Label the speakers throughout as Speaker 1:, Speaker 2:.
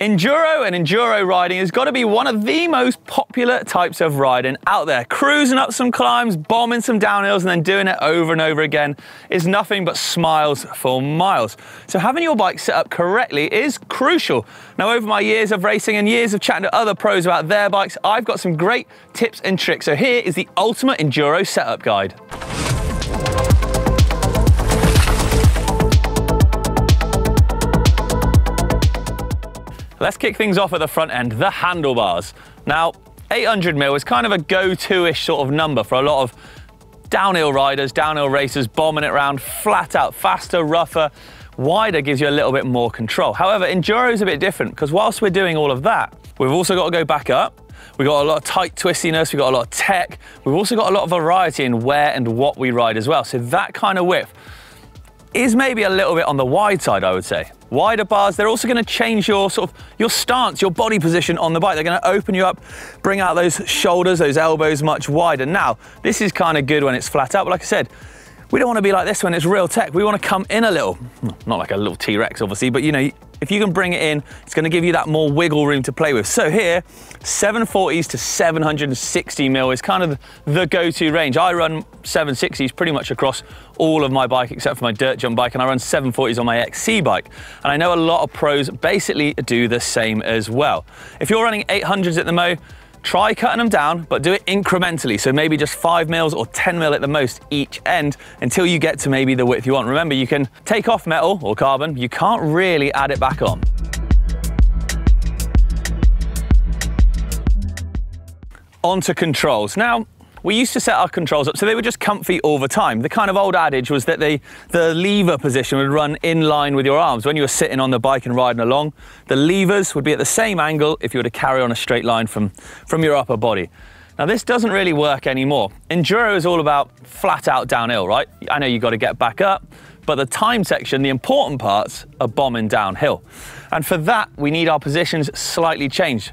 Speaker 1: Enduro and enduro riding has got to be one of the most popular types of riding out there. Cruising up some climbs, bombing some downhills, and then doing it over and over again is nothing but smiles for miles. So having your bike set up correctly is crucial. Now, over my years of racing and years of chatting to other pros about their bikes, I've got some great tips and tricks. So here is the ultimate enduro setup guide. Let's kick things off at the front end, the handlebars. Now, 800 mil is kind of a go-to-ish sort of number for a lot of downhill riders, downhill racers, bombing it around flat out, faster, rougher. Wider gives you a little bit more control. However, enduro is a bit different because whilst we're doing all of that, we've also got to go back up. We've got a lot of tight twistiness, we've got a lot of tech. We've also got a lot of variety in where and what we ride as well. So that kind of width is maybe a little bit on the wide side, I would say. Wider bars, they're also gonna change your sort of, your stance, your body position on the bike. They're gonna open you up, bring out those shoulders, those elbows much wider. Now, this is kind of good when it's flat out, but like I said, we don't wanna be like this when it's real tech. We wanna come in a little, not like a little T-Rex obviously, but you know, if you can bring it in, it's gonna give you that more wiggle room to play with. So here, 740s to 760 mil is kind of the go-to range. I run 760s pretty much across all of my bike except for my dirt jump bike and I run 740s on my XC bike. And I know a lot of pros basically do the same as well. If you're running 800s at the Mo, Try cutting them down, but do it incrementally. So maybe just five mils or 10 mil at the most each end until you get to maybe the width you want. Remember, you can take off metal or carbon. You can't really add it back on. Onto controls. Now, we used to set our controls up so they were just comfy all the time. The kind of old adage was that the, the lever position would run in line with your arms. When you were sitting on the bike and riding along, the levers would be at the same angle if you were to carry on a straight line from, from your upper body. Now this doesn't really work anymore. Enduro is all about flat out downhill, right? I know you've got to get back up, but the time section, the important parts, are bombing downhill. And for that, we need our positions slightly changed.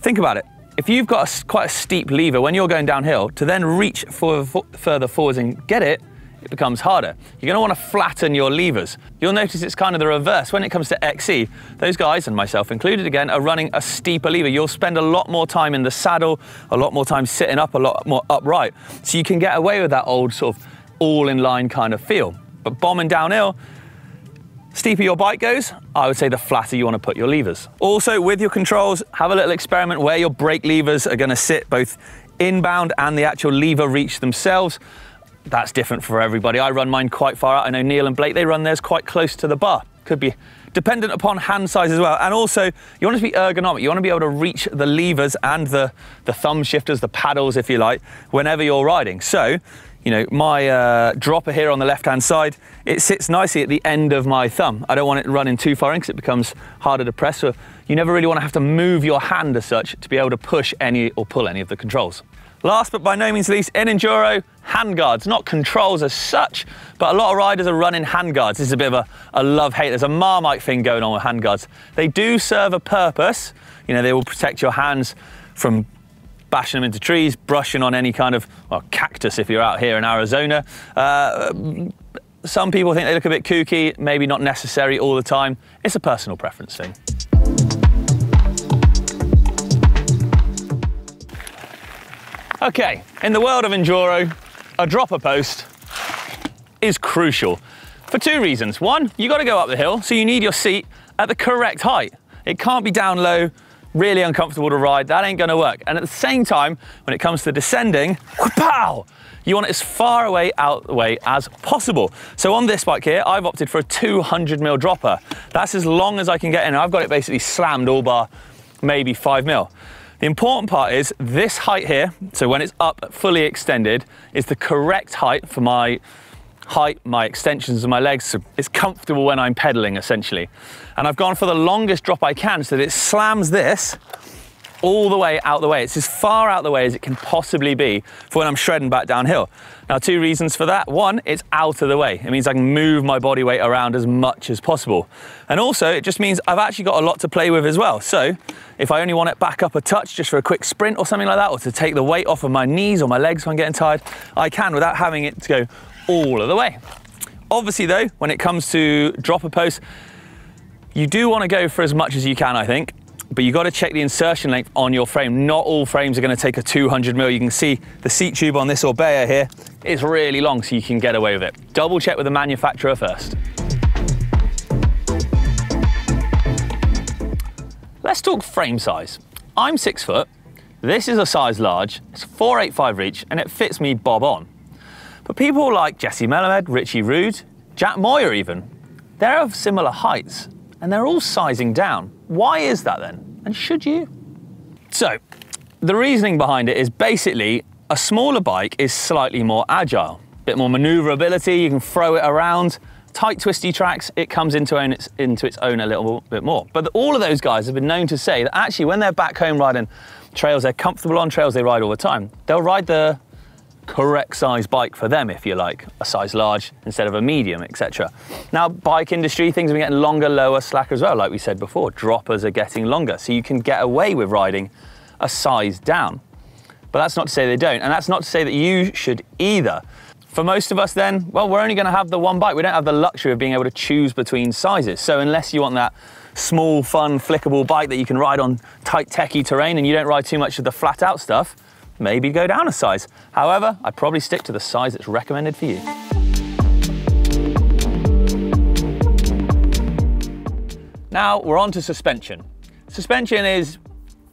Speaker 1: Think about it if you've got a, quite a steep lever when you're going downhill, to then reach for, for, further forwards and get it, it becomes harder. You're gonna wanna flatten your levers. You'll notice it's kind of the reverse. When it comes to XC, those guys, and myself included again, are running a steeper lever. You'll spend a lot more time in the saddle, a lot more time sitting up, a lot more upright. So you can get away with that old sort of all in line kind of feel. But bombing downhill, Steeper your bike goes, I would say the flatter you want to put your levers. Also, with your controls, have a little experiment where your brake levers are going to sit both inbound and the actual lever reach themselves. That's different for everybody. I run mine quite far out. I know Neil and Blake, they run theirs quite close to the bar. Could be dependent upon hand size as well. And also, you want to be ergonomic. You want to be able to reach the levers and the, the thumb shifters, the paddles, if you like, whenever you're riding. So you know, my uh, dropper here on the left-hand side, it sits nicely at the end of my thumb. I don't want it running too far in because it becomes harder to press. So you never really want to have to move your hand as such to be able to push any or pull any of the controls. Last but by no means least, in Enduro, handguards. Not controls as such, but a lot of riders are running handguards. This is a bit of a, a love-hate. There's a Marmite thing going on with handguards. They do serve a purpose. You know, they will protect your hands from bashing them into trees, brushing on any kind of well, cactus if you're out here in Arizona. Uh, some people think they look a bit kooky, maybe not necessary all the time. It's a personal preference thing. Okay, in the world of enduro, a dropper post is crucial for two reasons. One, you got to go up the hill, so you need your seat at the correct height. It can't be down low, really uncomfortable to ride, that ain't gonna work. And at the same time, when it comes to descending, pow, you want it as far away out the way as possible. So on this bike here, I've opted for a 200 mil dropper. That's as long as I can get in. I've got it basically slammed all bar maybe five mil. The important part is this height here, so when it's up fully extended, is the correct height for my height, my extensions of my legs. So it's comfortable when I'm pedaling essentially. And I've gone for the longest drop I can so that it slams this all the way out the way. It's as far out the way as it can possibly be for when I'm shredding back downhill. Now, two reasons for that. One, it's out of the way. It means I can move my body weight around as much as possible. And also, it just means I've actually got a lot to play with as well. So if I only want it back up a touch just for a quick sprint or something like that, or to take the weight off of my knees or my legs when I'm getting tired, I can without having it to go all of the way. Obviously though, when it comes to dropper posts, you do want to go for as much as you can, I think. but you've got to check the insertion length on your frame. Not all frames are going to take a 200 mil. You can see the seat tube on this Orbea here is really long, so you can get away with it. Double check with the manufacturer first. Let's talk frame size. I'm six foot, this is a size large, it's 485 reach, and it fits me bob on. But people like Jesse Melamed, Richie Rude, Jack Moir even, they're of similar heights, and they're all sizing down. Why is that then? And should you? So, the reasoning behind it is basically a smaller bike is slightly more agile, a bit more maneuverability, you can throw it around, tight twisty tracks, it comes into, own its, into its own a little bit more. But all of those guys have been known to say that actually when they're back home riding trails they're comfortable on, trails they ride all the time, they'll ride the correct size bike for them, if you like, a size large instead of a medium, etc. Now, bike industry, things are getting longer, lower, slacker as well, like we said before. Droppers are getting longer, so you can get away with riding a size down. But that's not to say they don't, and that's not to say that you should either. For most of us then, well, we're only gonna have the one bike. We don't have the luxury of being able to choose between sizes. So unless you want that small, fun, flickable bike that you can ride on tight, techie terrain and you don't ride too much of the flat out stuff, maybe go down a size. However, I'd probably stick to the size that's recommended for you. Now we're on to suspension. Suspension is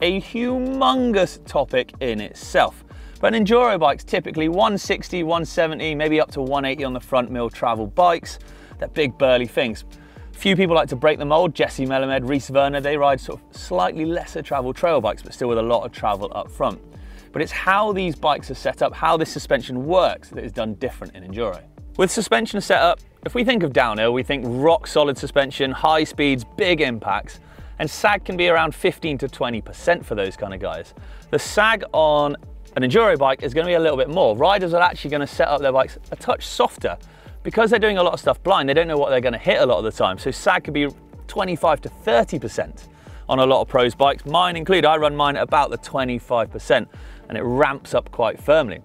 Speaker 1: a humongous topic in itself. But enduro bikes, typically 160, 170, maybe up to 180 on the front mill travel bikes. They're big burly things. Few people like to break the mold. Jesse Melamed, Rhys Verner, they ride sort of slightly lesser travel trail bikes, but still with a lot of travel up front. But it's how these bikes are set up, how this suspension works that is done different in enduro. With suspension set up, if we think of downhill, we think rock solid suspension, high speeds, big impacts, and sag can be around 15 to 20% for those kind of guys. The sag on an enduro bike is going to be a little bit more. Riders are actually to set up their bikes a touch softer because they're doing a lot of stuff blind. They don't know what they're going to hit a lot of the time. So sag could be 25 to 30% on a lot of pros bikes, mine included. I run mine at about the 25% and it ramps up quite firmly.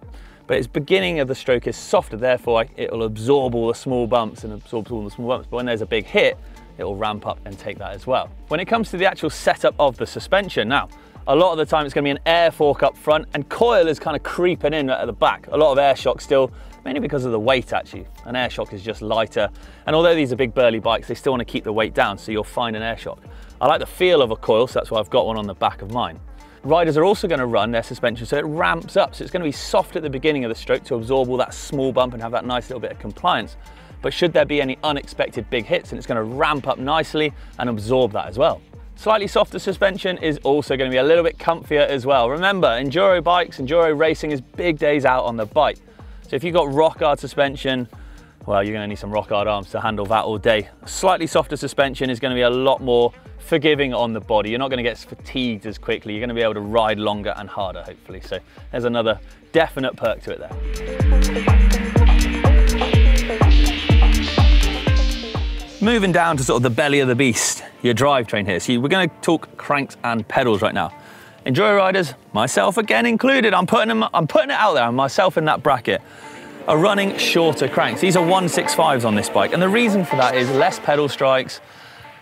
Speaker 1: But its beginning of the stroke is softer, therefore it'll absorb all the small bumps and absorb all the small bumps. But when there's a big hit, it will ramp up and take that as well. When it comes to the actual setup of the suspension, now, a lot of the time it's going to be an air fork up front and coil is kind of creeping in at the back. A lot of air shock still, mainly because of the weight actually. An air shock is just lighter. And although these are big burly bikes, they still want to keep the weight down, so you'll find an air shock. I like the feel of a coil, so that's why I've got one on the back of mine. Riders are also going to run their suspension so it ramps up. So it's going to be soft at the beginning of the stroke to absorb all that small bump and have that nice little bit of compliance. But should there be any unexpected big hits, and it's going to ramp up nicely and absorb that as well. Slightly softer suspension is also going to be a little bit comfier as well. Remember, enduro bikes, enduro racing is big days out on the bike. So if you've got rock hard suspension, well, you're to need some rock hard arms to handle that all day. slightly softer suspension is going to be a lot more forgiving on the body. You're not going to get fatigued as quickly. You're going to be able to ride longer and harder, hopefully. So there's another definite perk to it there. Moving down to sort of the belly of the beast your drivetrain here. So we're going to talk cranks and pedals right now. Enduro riders, myself again included, I'm putting, them, I'm putting it out there, I'm myself in that bracket, are running shorter cranks. These are 165s on this bike, and the reason for that is less pedal strikes,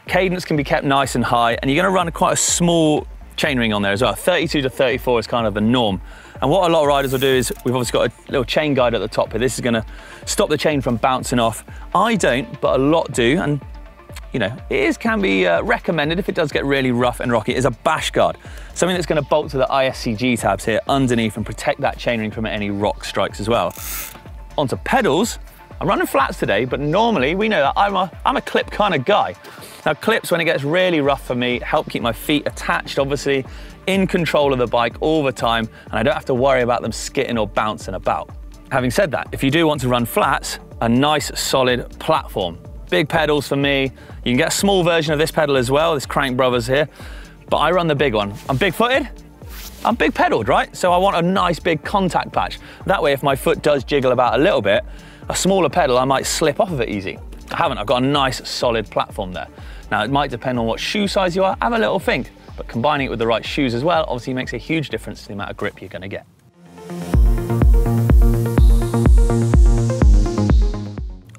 Speaker 1: cadence can be kept nice and high, and you're going to run quite a small chainring on there as well. 32 to 34 is kind of the norm. And what a lot of riders will do is, we've obviously got a little chain guide at the top here. This is gonna stop the chain from bouncing off. I don't, but a lot do, and you know, it is, can be uh, recommended if it does get really rough and rocky, is a bash guard. Something that's gonna bolt to the ISCG tabs here underneath and protect that chainring from any rock strikes as well. Onto pedals, I'm running flats today, but normally we know that I'm a, I'm a clip kind of guy. Now clips, when it gets really rough for me, help keep my feet attached, obviously, in control of the bike all the time, and I don't have to worry about them skitting or bouncing about. Having said that, if you do want to run flats, a nice solid platform Big pedals for me. You can get a small version of this pedal as well, this Crank Brothers here, but I run the big one. I'm big footed, I'm big pedaled, right? So I want a nice big contact patch. That way, if my foot does jiggle about a little bit, a smaller pedal, I might slip off of it easy. I haven't, I've got a nice solid platform there. Now it might depend on what shoe size you are, have a little think, but combining it with the right shoes as well obviously makes a huge difference to the amount of grip you're gonna get.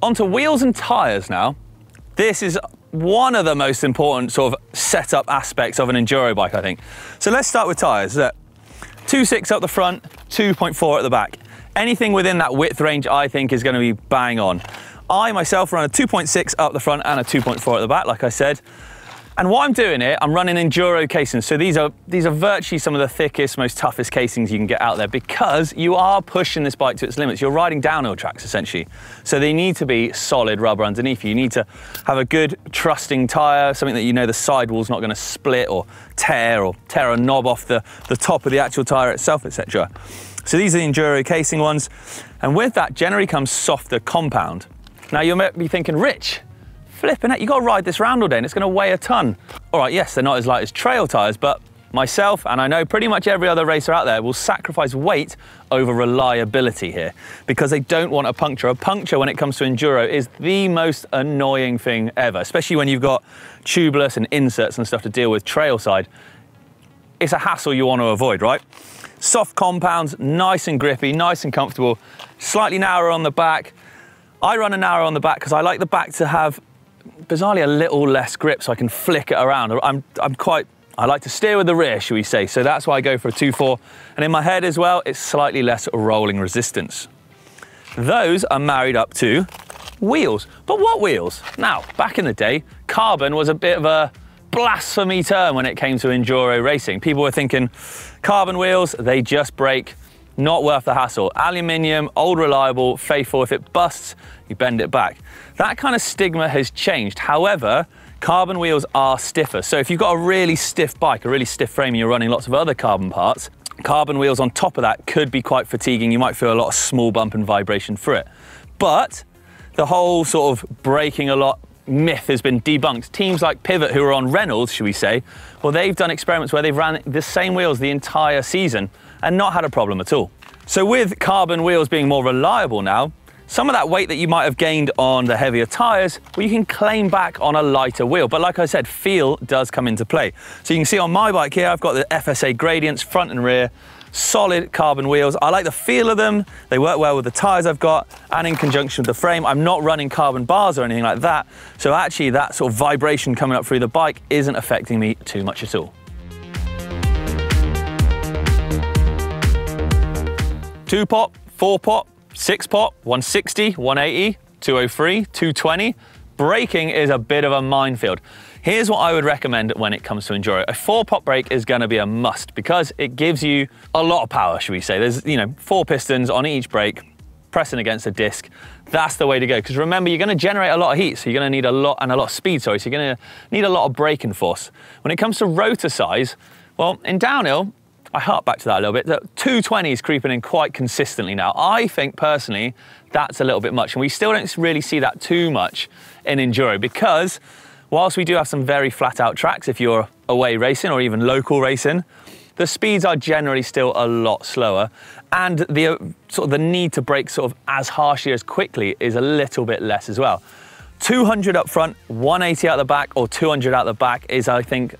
Speaker 1: Onto wheels and tyres now. This is one of the most important sort of setup aspects of an enduro bike, I think. So let's start with tyres. 2.6 up the front, 2.4 at the back. Anything within that width range, I think, is going to be bang on. I myself run a 2.6 up the front and a 2.4 at the back, like I said. And what I'm doing here, I'm running enduro casings. So these are these are virtually some of the thickest, most toughest casings you can get out there because you are pushing this bike to its limits. You're riding downhill tracks essentially. So they need to be solid rubber underneath you. You need to have a good trusting tire, something that you know the sidewall's not going to split or tear or tear a knob off the, the top of the actual tire itself, etc. So these are the enduro casing ones. And with that generally comes softer compound. Now you might be thinking, Rich, Flipping it, you gotta ride this round all day and it's gonna weigh a ton. All right, yes, they're not as light as trail tires, but myself, and I know pretty much every other racer out there, will sacrifice weight over reliability here because they don't want a puncture. A puncture when it comes to enduro is the most annoying thing ever, especially when you've got tubeless and inserts and stuff to deal with trail side. It's a hassle you want to avoid, right? Soft compounds, nice and grippy, nice and comfortable, slightly narrower on the back. I run a narrow on the back because I like the back to have bizarrely a little less grip so I can flick it around. I'm, I'm quite, I like to steer with the rear, should we say. So that's why I go for a 2.4. And in my head as well, it's slightly less rolling resistance. Those are married up to wheels. But what wheels? Now, back in the day, carbon was a bit of a blasphemy term when it came to enduro racing. People were thinking, carbon wheels, they just break, not worth the hassle. Aluminium, old reliable, faithful. If it busts, you bend it back. That kind of stigma has changed. However, carbon wheels are stiffer. So if you've got a really stiff bike, a really stiff frame, and you're running lots of other carbon parts, carbon wheels on top of that could be quite fatiguing. You might feel a lot of small bump and vibration through it. But the whole sort of breaking a lot myth has been debunked. Teams like Pivot, who are on Reynolds, should we say, well, they've done experiments where they've ran the same wheels the entire season and not had a problem at all. So with carbon wheels being more reliable now, some of that weight that you might have gained on the heavier tyres, well, you can claim back on a lighter wheel. But like I said, feel does come into play. So you can see on my bike here, I've got the FSA gradients, front and rear, solid carbon wheels. I like the feel of them. They work well with the tyres I've got and in conjunction with the frame. I'm not running carbon bars or anything like that. So actually that sort of vibration coming up through the bike isn't affecting me too much at all. Two pot, four pot, six pot, 160, 180, 203, 220. Braking is a bit of a minefield. Here's what I would recommend when it comes to enduro. A four pot brake is gonna be a must because it gives you a lot of power, should we say. There's, you know, four pistons on each brake, pressing against a disc. That's the way to go. Because remember, you're gonna generate a lot of heat, so you're gonna need a lot, and a lot of speed, sorry, so you're gonna need a lot of braking force. When it comes to rotor size, well, in downhill, I harp back to that a little bit, that 220 is creeping in quite consistently now. I think personally, that's a little bit much. And we still don't really see that too much in Enduro because whilst we do have some very flat out tracks, if you're away racing or even local racing, the speeds are generally still a lot slower. And the uh, sort of the need to brake sort of as harshly as quickly is a little bit less as well. 200 up front, 180 out the back, or 200 out the back is, I think,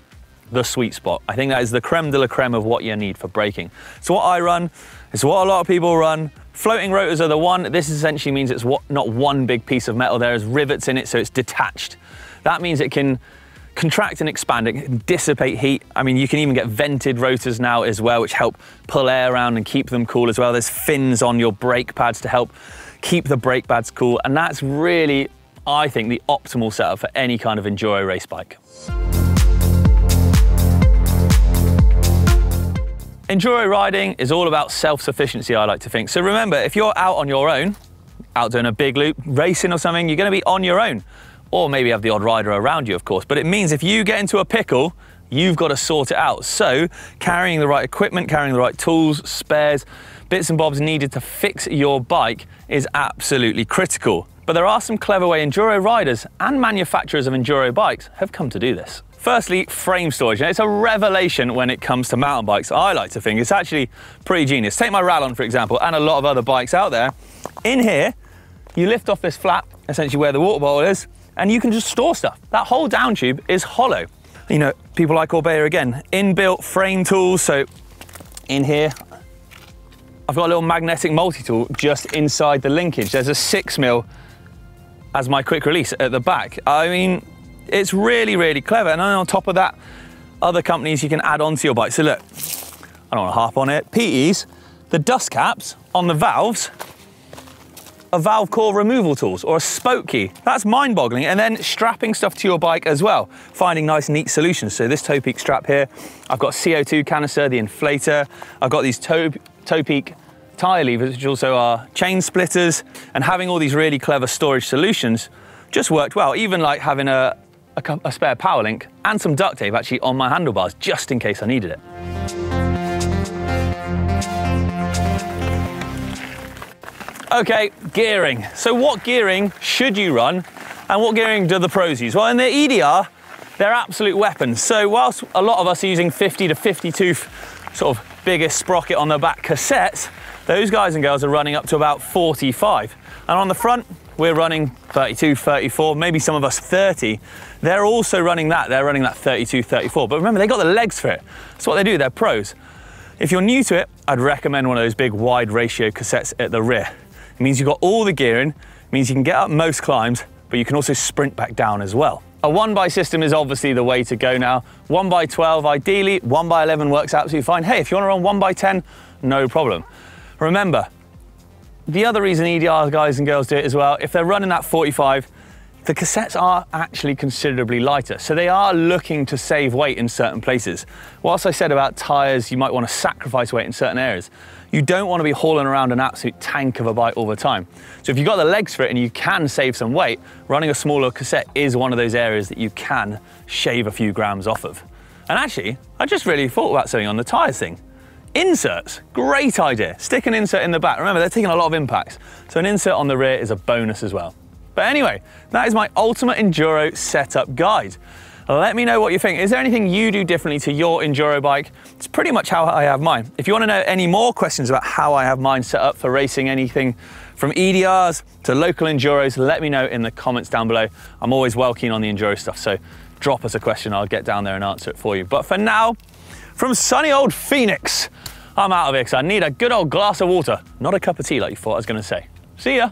Speaker 1: the sweet spot. I think that is the creme de la creme of what you need for braking. So what I run is what a lot of people run. Floating rotors are the one. This essentially means it's what, not one big piece of metal. There's rivets in it, so it's detached. That means it can contract and expand, it can dissipate heat. I mean, you can even get vented rotors now as well, which help pull air around and keep them cool as well. There's fins on your brake pads to help keep the brake pads cool. And that's really, I think, the optimal setup for any kind of enduro race bike. Enduro riding is all about self-sufficiency, I like to think. So remember, if you're out on your own, out doing a big loop, racing or something, you're gonna be on your own. Or maybe have the odd rider around you, of course. But it means if you get into a pickle, you've got to sort it out. So carrying the right equipment, carrying the right tools, spares, bits and bobs needed to fix your bike is absolutely critical. But there are some clever way enduro riders and manufacturers of enduro bikes have come to do this. Firstly, frame storage. Now, it's a revelation when it comes to mountain bikes. I like to think it's actually pretty genius. Take my Rallon, for example, and a lot of other bikes out there. In here, you lift off this flap, essentially where the water bottle is, and you can just store stuff. That whole down tube is hollow. You know, people like Orbea again, inbuilt frame tools. So in here, I've got a little magnetic multi-tool just inside the linkage. There's a six mil as my quick release at the back. I mean, It's really, really clever. And then on top of that, other companies you can add onto your bike. So look, I don't want to harp on it. Peaty's, the dust caps on the valves a valve core removal tools or a spoke key. That's mind boggling. And then strapping stuff to your bike as well, finding nice neat solutions. So this Topeak strap here, I've got CO2 canister, the inflator, I've got these Topeak tire levers, which also are chain splitters, and having all these really clever storage solutions just worked well. Even like having a, a, a spare power link and some duct tape actually on my handlebars, just in case I needed it. Okay, gearing. So what gearing should you run and what gearing do the pros use? Well, in the EDR, they're absolute weapons. So whilst a lot of us are using 50 to 52 sort of biggest sprocket on the back cassettes, those guys and girls are running up to about 45. And on the front, we're running 32, 34, maybe some of us 30. They're also running that, they're running that 32, 34. But remember, they got the legs for it. That's what they do, they're pros. If you're new to it, I'd recommend one of those big wide ratio cassettes at the rear. It means you've got all the gearing, it means you can get up most climbs, but you can also sprint back down as well. A one by system is obviously the way to go now. One by 12 ideally, one by 11 works absolutely fine. Hey, if you want to run one by 10, no problem. Remember, the other reason EDR guys and girls do it as well, if they're running that 45, the cassettes are actually considerably lighter. So they are looking to save weight in certain places. Whilst I said about tires, you might want to sacrifice weight in certain areas you don't want to be hauling around an absolute tank of a bike all the time. So if you've got the legs for it and you can save some weight, running a smaller cassette is one of those areas that you can shave a few grams off of. And actually, I just really thought about something on the tyres thing. Inserts, great idea. Stick an insert in the back. Remember, they're taking a lot of impacts. So an insert on the rear is a bonus as well. But anyway, that is my Ultimate Enduro setup guide. Let me know what you think. Is there anything you do differently to your Enduro bike? It's pretty much how I have mine. If you want to know any more questions about how I have mine set up for racing, anything from EDRs to local Enduros, let me know in the comments down below. I'm always well keen on the Enduro stuff, so drop us a question. I'll get down there and answer it for you. But for now, from sunny old Phoenix, I'm out of here because I need a good old glass of water, not a cup of tea like you thought I was going to say. See ya.